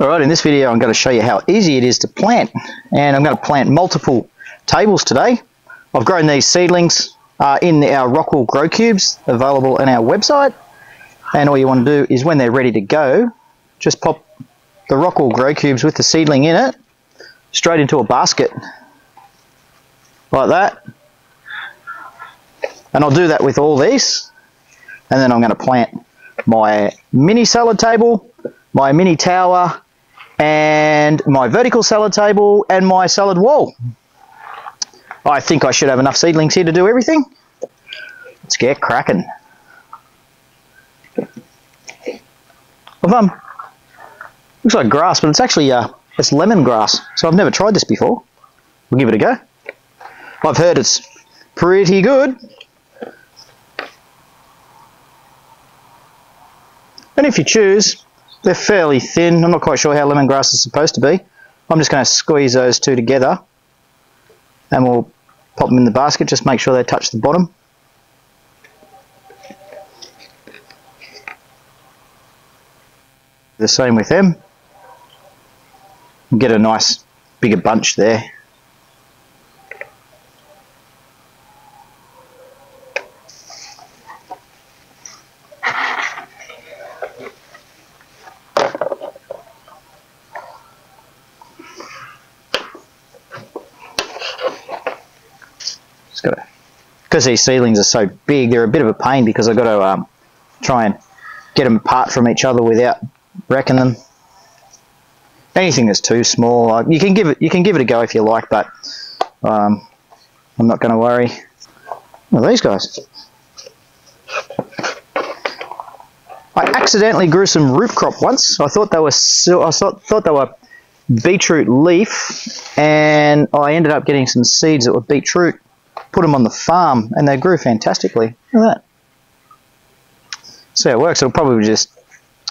Alright, in this video I'm going to show you how easy it is to plant and I'm going to plant multiple tables today. I've grown these seedlings uh, in our Rockwool grow cubes available on our website and all you want to do is when they're ready to go just pop the Rockwool grow cubes with the seedling in it straight into a basket like that and I'll do that with all these and then I'm going to plant my mini salad table my mini tower and my vertical salad table and my salad wall. I think I should have enough seedlings here to do everything. Let's get cracking. um, looks like grass, but it's actually uh, it's lemongrass. So I've never tried this before. We'll give it a go. I've heard it's pretty good. And if you choose, they're fairly thin. I'm not quite sure how lemongrass is supposed to be. I'm just going to squeeze those two together and we'll pop them in the basket. Just make sure they touch the bottom. The same with them. Get a nice bigger bunch there. Got to, because these seedlings are so big, they're a bit of a pain because I've got to um, try and get them apart from each other without wrecking them. Anything that's too small, uh, you can give it you can give it a go if you like, but um, I'm not going to worry. Well, these guys. I accidentally grew some root crop once. I thought they were I thought thought they were beetroot leaf, and I ended up getting some seeds that were beetroot put them on the farm and they grew fantastically. Look at that. See how it works. It'll probably just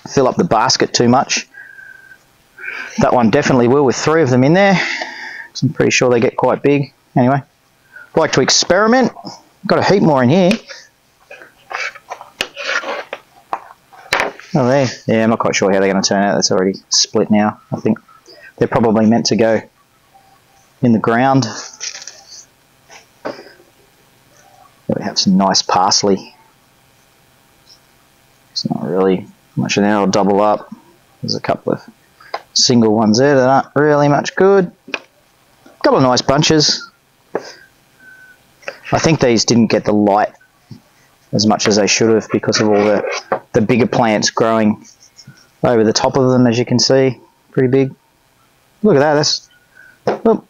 fill up the basket too much. That one definitely will with three of them in there. I'm pretty sure they get quite big. Anyway, like to experiment. Got a heap more in here. Oh, there. Yeah, I'm not quite sure how they're going to turn out. That's already split now. I think they're probably meant to go in the ground we have some nice parsley. It's not really much in there, I'll double up. There's a couple of single ones there that aren't really much good. A couple of nice bunches. I think these didn't get the light as much as they should have because of all the, the bigger plants growing over the top of them as you can see. Pretty big. Look at that, that's oh,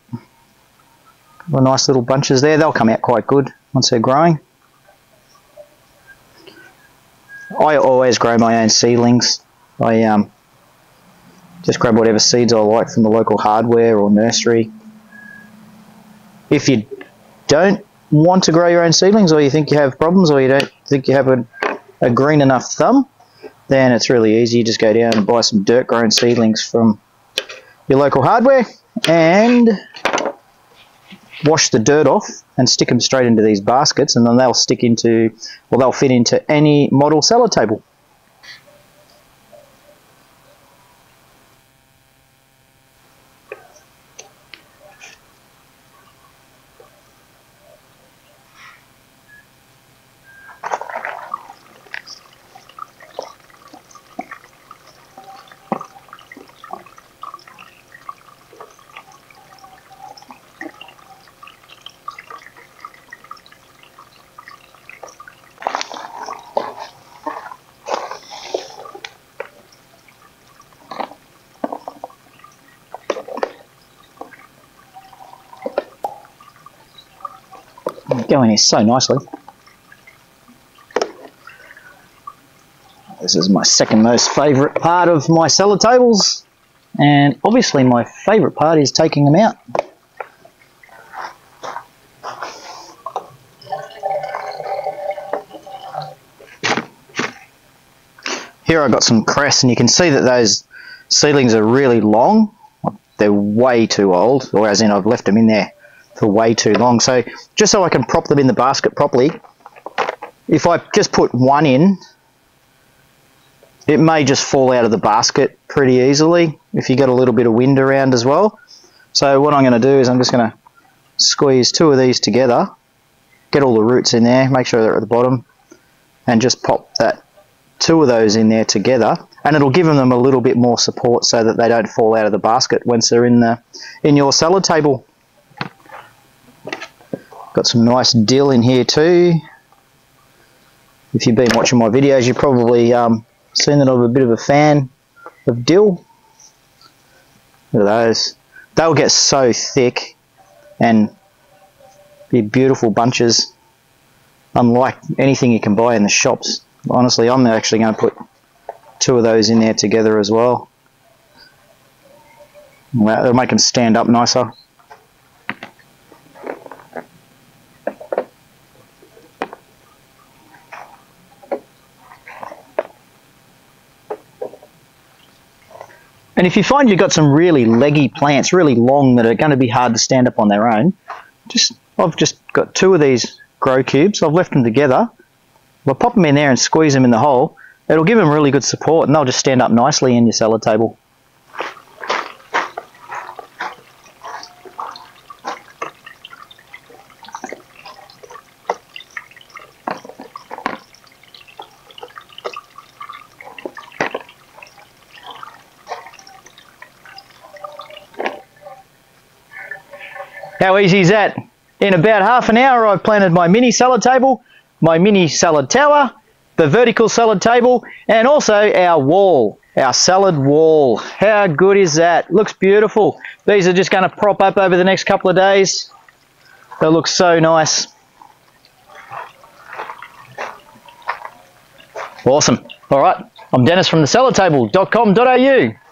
nice little bunches there. They'll come out quite good once they're growing. I always grow my own seedlings. I um, just grab whatever seeds I like from the local hardware or nursery. If you don't want to grow your own seedlings or you think you have problems or you don't think you have a, a green enough thumb, then it's really easy. You just go down and buy some dirt grown seedlings from your local hardware and wash the dirt off and stick them straight into these baskets and then they'll stick into, well they'll fit into any model salad table. Going here so nicely. This is my second most favourite part of my salad tables and obviously my favourite part is taking them out. Here I've got some cress and you can see that those seedlings are really long. They're way too old, or as in I've left them in there for way too long. So just so I can prop them in the basket properly, if I just put one in, it may just fall out of the basket pretty easily if you get a little bit of wind around as well. So what I'm going to do is I'm just going to squeeze two of these together, get all the roots in there, make sure they're at the bottom, and just pop that two of those in there together and it'll give them a little bit more support so that they don't fall out of the basket once they're in the in your salad table. Got some nice dill in here too. If you've been watching my videos, you've probably um, seen that I'm a bit of a fan of dill. Look at those. They'll get so thick and be beautiful bunches, unlike anything you can buy in the shops. Honestly, I'm actually going to put two of those in there together as well. That'll make them stand up nicer. And if you find you've got some really leggy plants, really long, that are going to be hard to stand up on their own, just I've just got two of these grow cubes. I've left them together. I'll pop them in there and squeeze them in the hole. It'll give them really good support and they'll just stand up nicely in your salad table. How easy is that? In about half an hour I've planted my mini salad table, my mini salad tower, the vertical salad table, and also our wall, our salad wall. How good is that? Looks beautiful. These are just going to prop up over the next couple of days. They look so nice. Awesome. All right. I'm Dennis from the saladtable.com.au.